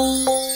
Música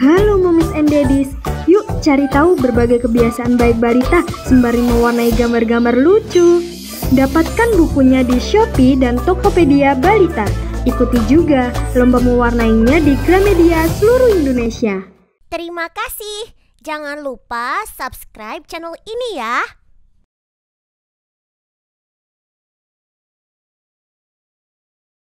Halo Momis and Daddies, yuk cari tahu berbagai kebiasaan baik balita sembari mewarnai gambar-gambar lucu. Dapatkan bukunya di Shopee dan Tokopedia Balita. Ikuti juga lomba mewarnainya di Gramedia seluruh Indonesia. Terima kasih. Jangan lupa subscribe channel ini ya.